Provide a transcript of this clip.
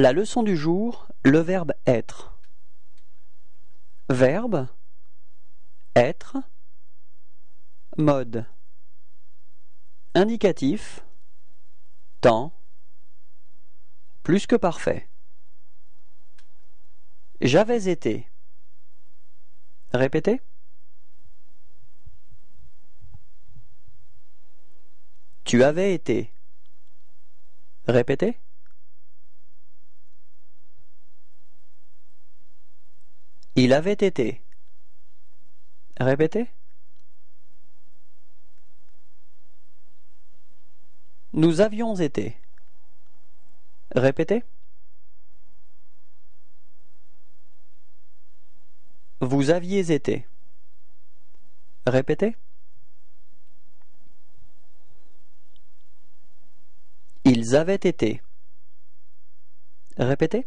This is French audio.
La leçon du jour, le verbe être. Verbe être mode indicatif temps plus que parfait. J'avais été. Répétez. Tu avais été. Répétez. Il avait été. Répétez. Nous avions été. Répétez. Vous aviez été. Répétez. Ils avaient été. Répétez.